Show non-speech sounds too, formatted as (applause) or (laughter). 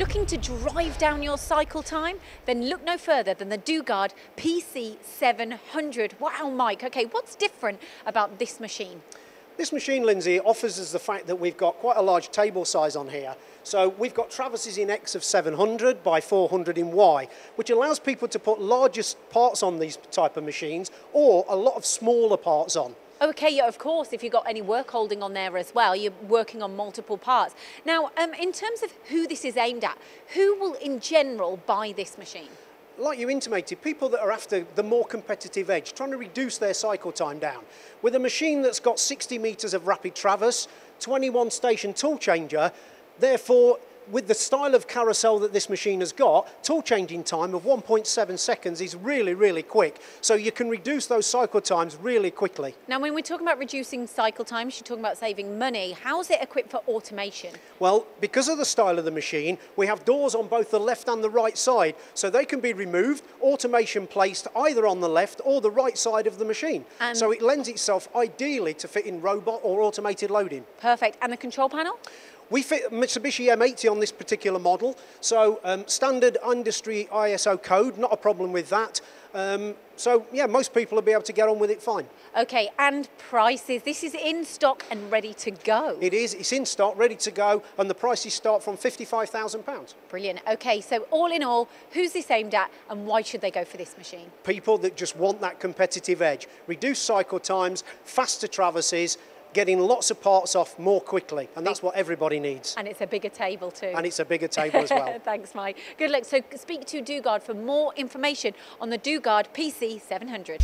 looking to drive down your cycle time? Then look no further than the Dugard PC700. Wow, Mike, okay, what's different about this machine? This machine, Lindsay, offers us the fact that we've got quite a large table size on here. So we've got traverses in X of 700 by 400 in Y, which allows people to put largest parts on these type of machines or a lot of smaller parts on. Okay, yeah, of course, if you've got any work holding on there as well, you're working on multiple parts. Now, um, in terms of who this is aimed at, who will in general buy this machine? like you intimated, people that are after the more competitive edge, trying to reduce their cycle time down. With a machine that's got 60 metres of rapid traverse, 21 station tool changer, therefore with the style of carousel that this machine has got, tool changing time of 1.7 seconds is really, really quick. So you can reduce those cycle times really quickly. Now, when we're talking about reducing cycle times, you're talking about saving money. How is it equipped for automation? Well, because of the style of the machine, we have doors on both the left and the right side. So they can be removed, automation placed either on the left or the right side of the machine. And so it lends itself ideally to fit in robot or automated loading. Perfect. And the control panel? We fit Mitsubishi M80 on this particular model, so um, standard industry ISO code, not a problem with that. Um, so yeah, most people will be able to get on with it fine. Okay, and prices. This is in stock and ready to go. It is. It's in stock, ready to go, and the prices start from £55,000. Brilliant. Okay, so all in all, who's this aimed at, and why should they go for this machine? People that just want that competitive edge, reduced cycle times, faster traverses, getting lots of parts off more quickly, and that's what everybody needs. And it's a bigger table too. And it's a bigger table as well. (laughs) Thanks, Mike. Good luck. So speak to Dugard for more information on the Dugard PC 700.